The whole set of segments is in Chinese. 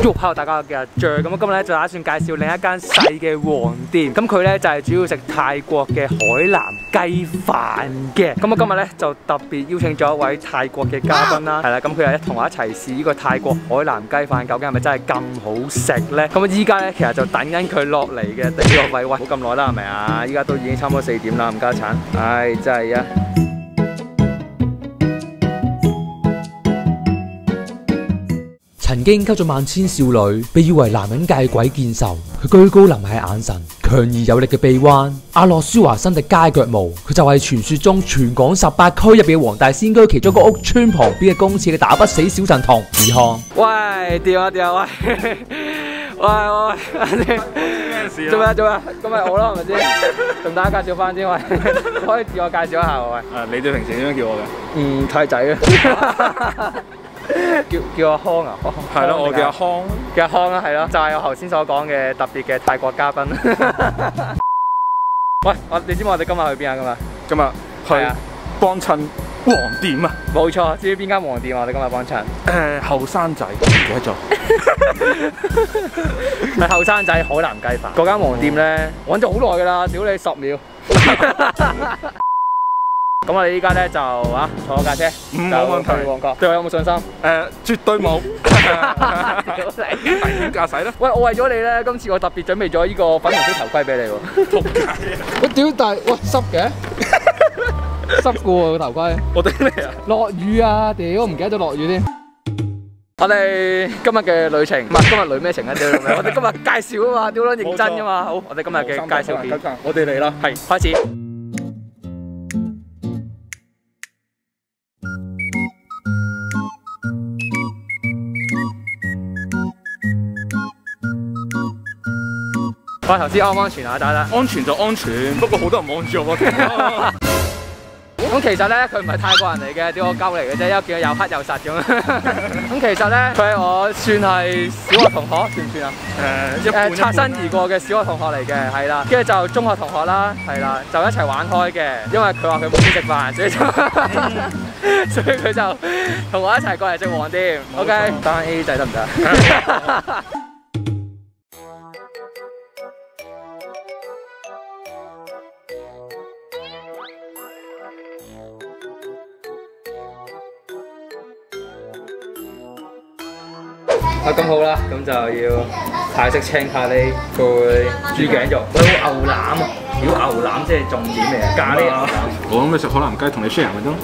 Hello 大家好，我叫阿 J，咁我今日咧就打算介紹另一間細嘅黃店，咁佢咧就係主要食泰國嘅海南雞飯嘅。咁我今日咧就特別邀請咗一位泰國嘅嘉賓啦，係啦，咁佢係同我一齊試呢個泰國海南雞飯，究竟係咪真係咁好食咧？咁啊依家咧其實就等緊佢落嚟嘅，第個位喂，冇咁耐啦，係咪啊？依家都已經差唔多四點啦，唔家產，唉，真係啊！曾經吸咗萬千少女，被以為男人界鬼見愁。佢居高臨下眼神，強而有力嘅臂彎，阿諾舒華身敵街腳毛。佢就係傳說中全港十八區入边嘅黃大仙居其中一個屋村旁邊嘅公廁嘅打不死小神童二康。喂，掉啊掉啊喂！喂喂喂，咩事啊？做咩做咩？咁咪我咯，係咪先？同大家介紹翻先喂，可以自我介紹一下喂。誒，你哋平時點樣叫我嘅？嗯，太仔啊！叫叫阿康啊，係咯，我叫阿康。叫阿康啊，係咯，就係我頭先所講嘅特別嘅泰國嘉賓。喂，我你知唔知我哋今日去邊啊？今日今日去啊，幫襯黃店啊！冇錯，知唔知邊間黃店啊？我哋今日幫襯。誒，後生仔唔記得咗。係後生仔海南雞飯嗰間黃店咧，揾咗好耐㗎啦，屌你十秒。咁我哋依家咧就啊坐我架車，冇問題。去旺角，對 我有冇信心？誒，絕對冇。危險駕駛啦！喂，我為咗你咧，今次我特別準備咗呢個粉紅色頭盔俾你喎。仆街！我屌，但係哇濕嘅，濕嘅喎個頭盔。我頂你啊！落雨啊！屌，唔記得咗落雨添。我哋今日嘅旅程，唔係今日旅咩程啊？屌，我哋今日介紹啊嘛，屌撚認真噶嘛。好，我哋今日嘅介紹片，我哋嚟啦，係開始。喂，頭先安唔安全啊？得啦，安全就安全，不過好多人望住我。咁其實咧，佢唔係泰國人嚟嘅，屌我鳩嚟嘅啫，因為見佢又黑又實咁。咁其實咧，佢係我算係小學同學，算唔算啊？誒，誒，擦身而過嘅小學同學嚟嘅，係啦。跟住就中學同學啦，係啦，就一齊玩開嘅。因為佢話佢冇錢食飯，所以就，所以佢就同我一齊過嚟食黃店。OK，單 A 仔得唔得？啊咁好啦，咁就要泰式青咖喱配豬頸肉，喂牛腩啊，屌牛腩即係重點嚟嘅，咖喱牛腩。我諗你食海南雞同你 share 咪得咯。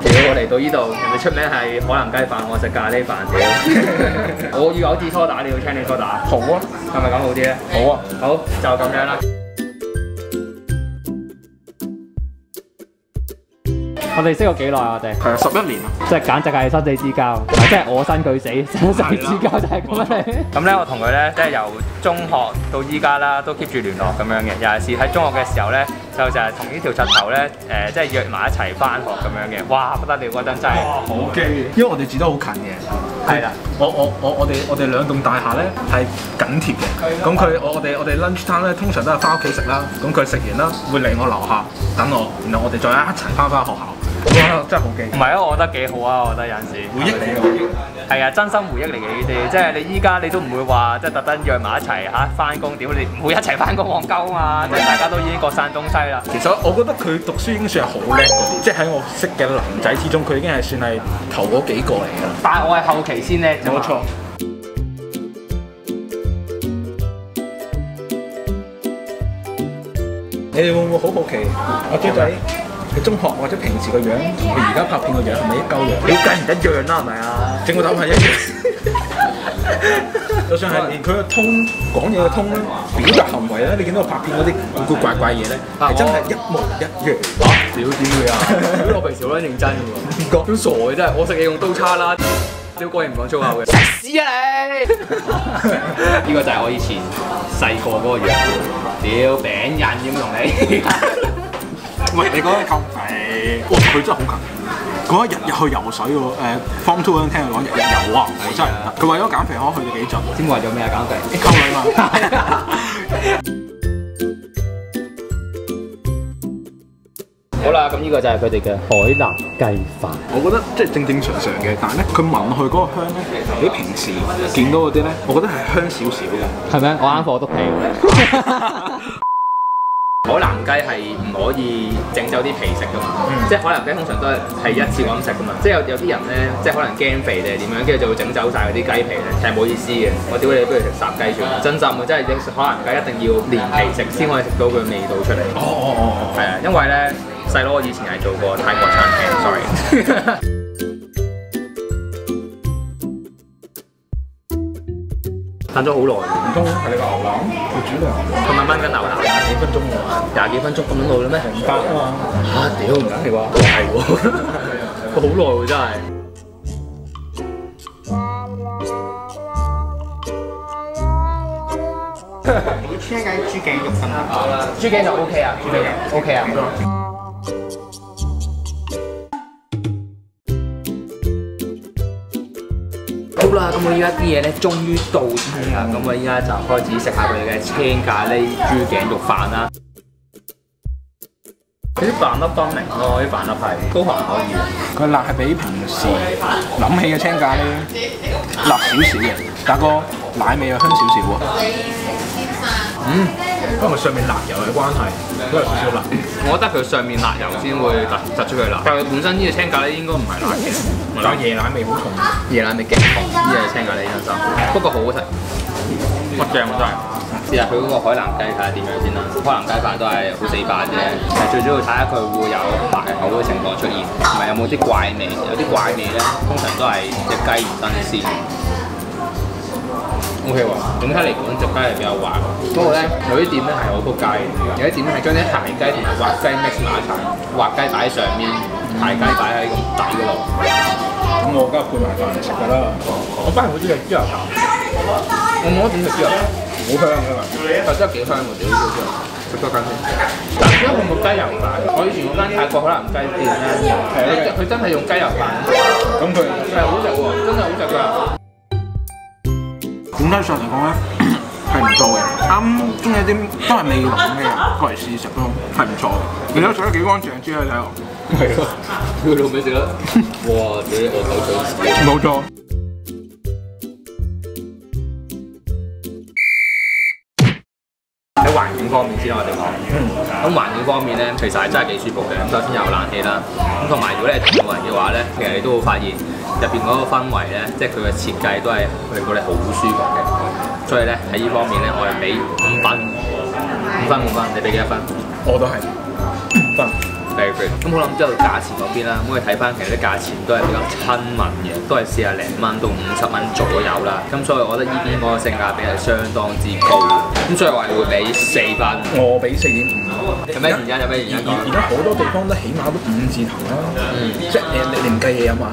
屌我嚟到呢度，人哋出名係海南雞飯，我食咖喱飯屌。我要有支梳打，你要青你梳打。好啊，係咪咁好啲咧？好啊，好就咁樣啦。我哋識咗幾耐啊？我哋係啊，十一年啊，即係簡直係生死之交，即係我生佢死，生死之交就係咁樣嚟。咁咧，我同佢咧即係由中學到依家啦，都 keep 住聯絡咁樣嘅。尤其是喺中學嘅時候咧，就就係同呢條柒頭咧，誒，即係約埋一齊翻學咁樣嘅。哇，不得了嗰陣真係好機，因為我哋住得好近嘅。係啦，我我我我哋我哋兩棟大廈咧係緊貼嘅。咁佢我我哋我哋 lunch time 咧通常都係翻屋企食啦。咁佢食完啦，會嚟我樓下等我，然後我哋再一齊翻返學校。哇！真係好勁。唔係啊，我覺得幾好啊，我覺得有陣時回憶嚟嘅回憶。係啊，真心回憶嚟嘅呢啲，即係你依家你都唔會話即係特登約埋一齊嚇翻工，屌你唔會一齊翻工戇鳩啊嘛！即係大家都已經各散東西啦。其實我覺得佢讀書已經算係好叻嗰啲，即係喺我識嘅男仔之中，佢已經係算係頭嗰幾個嚟㗎啦。但係我係後期先叻啫。冇錯。你哋會唔會好好奇阿豬仔？佢中學或者平時個樣，佢而家拍片個樣係咪一鳩樣？你梗唔一樣啦，係咪啊？整個頭係一樣，就算係連佢個通講嘢嘅通咧，表達行為咧，你見到我拍片嗰啲古古怪怪嘢咧，係真係一模一樣。嚇！屌點會啊？屌我平時好撚認真嘅喎，唔覺都傻嘅真係，我食嘢用刀叉啦。屌果然唔講粗口嘅。食屎啊你！呢個就係我以前細個嗰個樣，屌餅人咁同你。喂，你講得咁肥，哇！佢真係好勤力。嗰一日日去游水喎，誒 Form Two 嗰陣聽佢講日日游啊，我真係唔得。佢為咗減肥可去到幾盡？知為咗咩啊？減肥？溝女嘛。好啦，咁呢個就係佢哋嘅海南雞飯。我覺得即係正正常常嘅，但係咧佢聞落去嗰個香咧，比平時見到嗰啲咧，我覺得係香少少嘅。係咩？我啱貨都皮。海南雞係唔可以整走啲皮食噶嘛，即係海南雞通常都係一次咁食噶嘛，即係有有啲人咧，即係可能驚肥定係點樣，跟住就會整走晒嗰啲雞皮咧，其實冇意思嘅。我屌你，不如食烚雞算啦，真心嘅，真係海南雞一定要連皮食先可以食到佢味道出嚟。哦哦哦哦，係啊，因為咧細佬我以前係做過泰國餐廳，sorry。等咗好耐，唔通係你個牛腩？要煮兩牛腩？佢慢慢跟牛腩廿幾分鐘喎？廿幾分鐘咁樣耐啦咩？唔得啊嘛！嚇屌唔係喎，係喎，好耐喎真係。先緊豬頸肉得唔得？豬頸就 OK 啊，豬頸 OK 啊。啦，咁我依家啲嘢咧終於到齊啦，咁我依家就開始食下佢嘅青咖喱豬頸肉飯啦。佢啲飯粒分明咯，啲飯粒係都還可以嘅。佢辣係比平時諗起嘅青咖喱辣少少嘅，但個奶味又香少少喎。嗯，因為上面辣油嘅關係，都有少少辣。我覺得佢上面辣油先會突突出佢辣，但係佢本身呢個青咖喱應該唔係辣嘅，但椰奶味好重。椰奶味勁重，呢個青咖喱真心，不過好好食，乜醬真係。試下佢嗰個海南雞睇下點樣先啦，海南雞飯都係好死板啫，最主要睇下佢會有排口嘅情況出現，同埋有冇啲怪味，有啲怪味咧，通常都係只雞唔新鮮。O K 喎，整體嚟講隻雞係比較滑，不過咧有啲店咧係好撲街嘅，有啲店咧係將啲鞋雞同埋滑雞 mix 埋一齊，滑雞擺喺上面，鞋雞擺喺咁底嗰度。咁我梗係配埋飯嚟食㗎啦。我反而好中意豬油飯，我冇得點食豬油，好香㗎嘛。但真係幾香喎！屌呢個豬油，食多間先。但而家會冇雞油飯，我以前嗰間泰國海南雞店咧，係佢真係用雞油飯，咁佢係好食喎，真係好食㗎。整體上嚟講咧 係唔錯嘅，啱中意啲都係味濃嘅人過嚟試食咯係唔錯嘅。而且食得幾乾淨，知你睇我。係咯，佢老味食得，哇！你我口水屎。冇錯。喺環境方面先啦，我哋講。咁環境方面咧，其實係真係幾舒服嘅。咁首先有冷氣啦，咁同埋如果你係同路人嘅話咧，其實你都會發現入邊嗰個氛圍咧，即係佢嘅設計都係令到你好舒服嘅。所以咧喺呢方面咧，我係俾五分，五分五分，你俾幾多分？我都係五分。very good。咁好啦，咁之後價錢嗰邊啦，咁我哋睇翻其實啲價錢都係比較親民嘅，都係四廿零蚊到五十蚊左右啦。咁所以我覺得呢邊嗰個性價比係相當之高嘅。咁所以我係會俾四分。我俾四點五。有咩原因？有咩原因？而而家好多地方都起碼都五字頭啦，即係你你你唔計嘢啊嘛。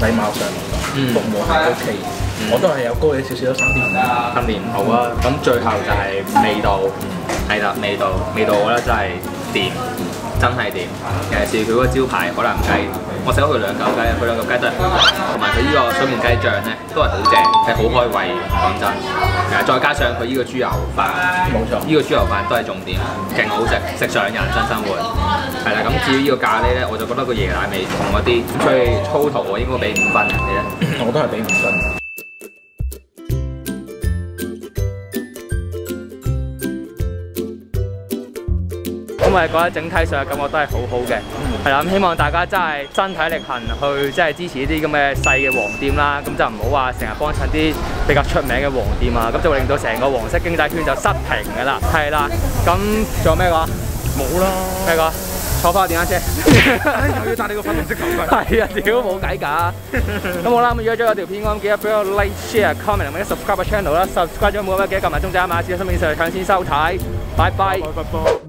禮貌上嚟講，嗯。服務係 OK 嘅。我都係有高你少少三點五。今年唔好啊，咁最後就係味道，係啦，味道，味道我覺得真係掂，真係掂。尤其是佢嗰個招牌海南雞，我食咗佢兩嚿雞，佢兩嚿雞都係好正，同埋佢呢個水門雞醬咧都係好正，係好開胃嘅，講真。誒，再加上佢呢個豬油飯，冇錯呢個豬油飯都係重點，勁好食，食上人真生活。係啦，咁至於呢個咖喱咧，我就覺得個椰奶味重一啲，咁所以粗圖我應該俾五分你咧。我都係俾五分。咁我哋覺得整體上嘅感覺都係好好嘅，係啦。咁希望大家真係身體力行去，即係支持呢啲咁嘅細嘅黃店啦。咁就唔好話成日幫襯啲比較出名嘅黃店啊，咁就會令到成個黃色經濟圈就失平㗎啦。係啦，咁仲有咩講？冇啦。咩講？坐翻個電單車。又要戴你個粉紅色頭盔。係啊，屌冇計㗎。咁好啦，咁如果中意我條片，咁記得俾我 like、share、comment 同埋 subscribe 個 channel 啦。subscribe 咗冇乜記得撳埋鐘仔啊嘛，知道新片上搶先收睇。拜拜。拜拜。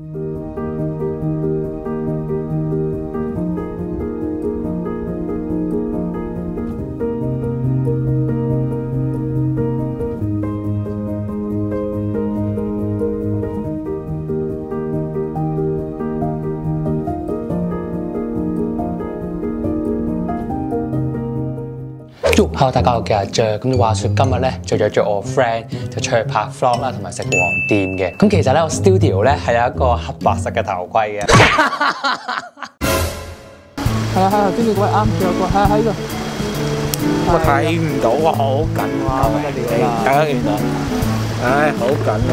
Hello，大家好，我叫阿張。咁話說今日咧，就約咗我 friend 就出去拍 vlog 啦，同埋食黃店嘅。咁其實咧，我 studio 咧係有一個黑白色嘅頭盔嘅。係啊係啊，邊個位啱？仲有個係喺度。我睇唔到啊，好緊啊！不得了啦！睇得見啊！唉，好緊啊！